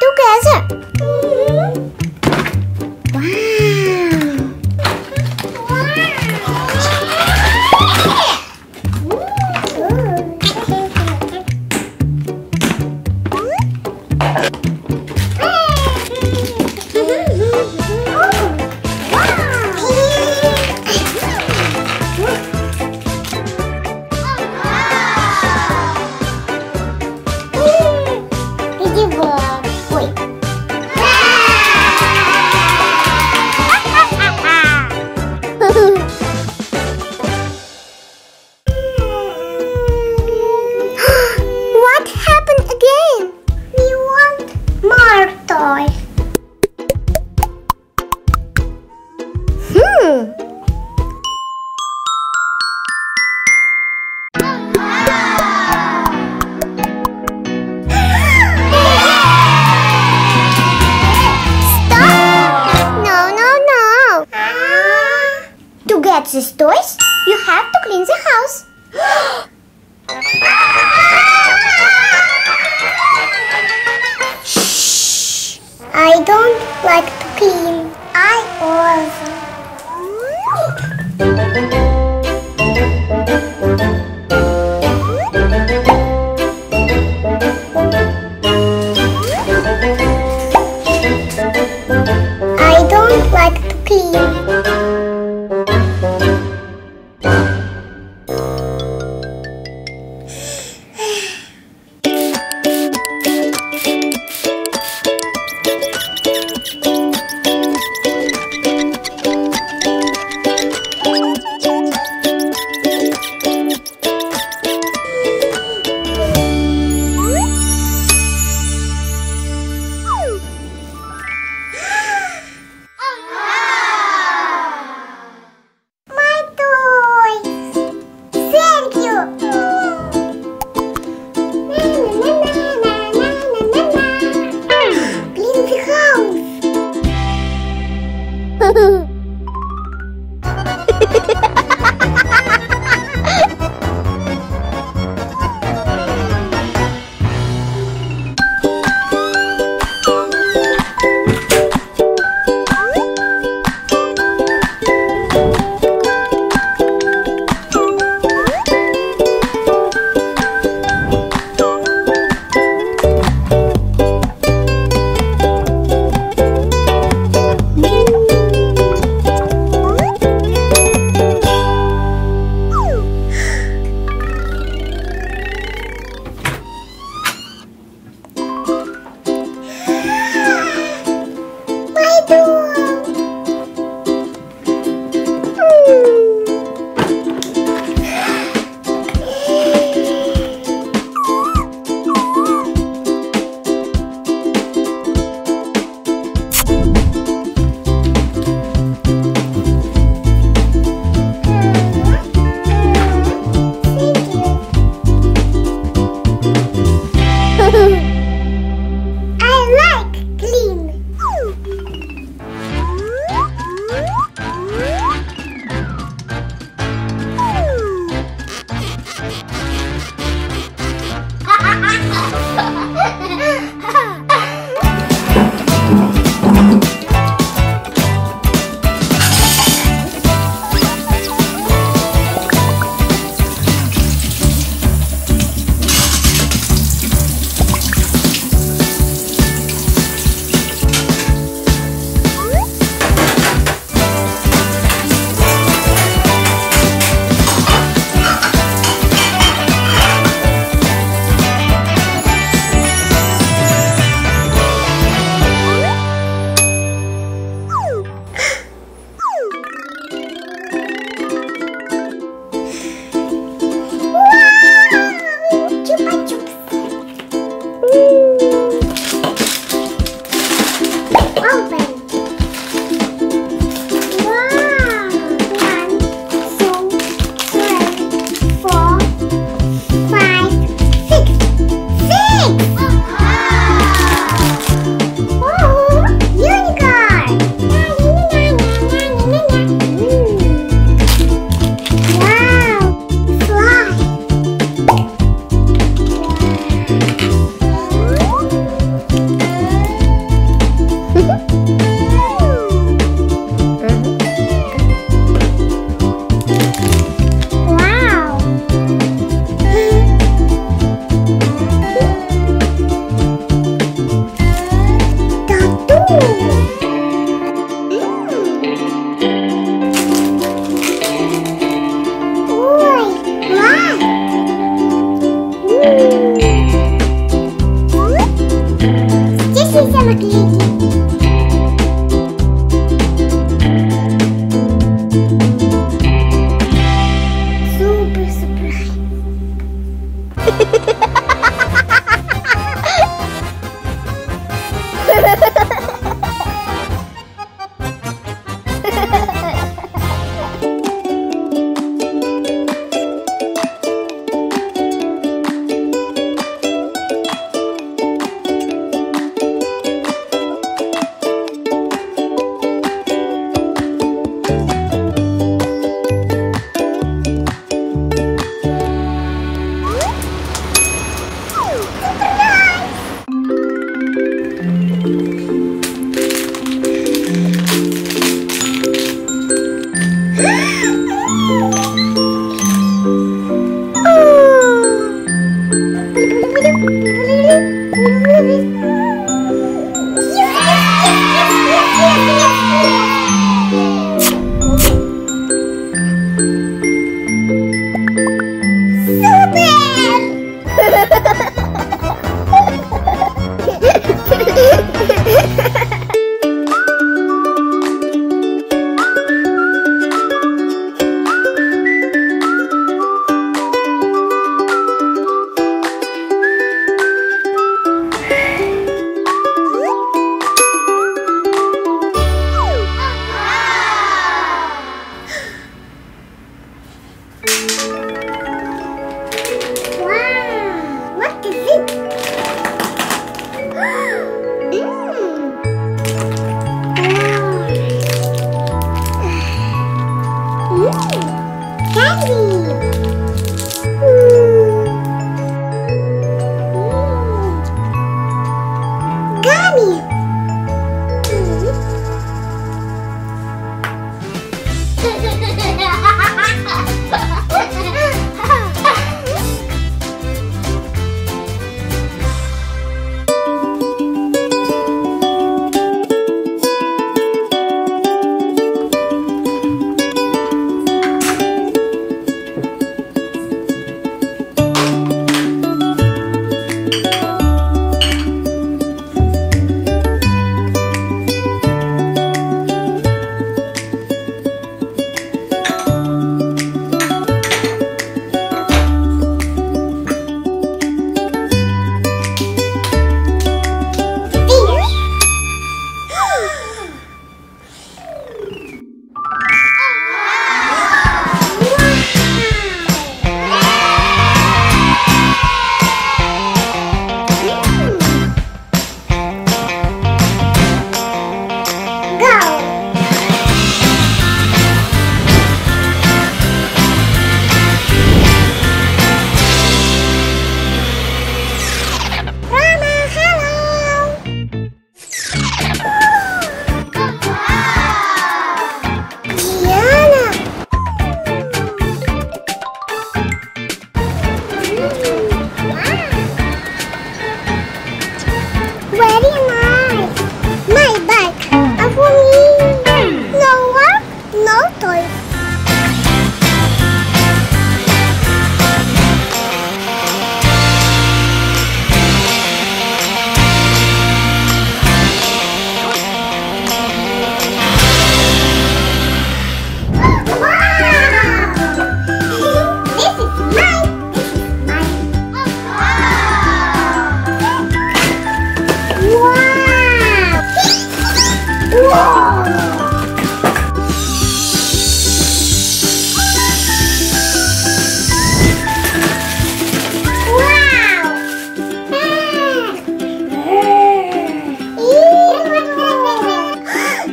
together. get these toys, you have to clean the house. Shh! I don't like to clean. I also.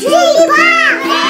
吃西瓜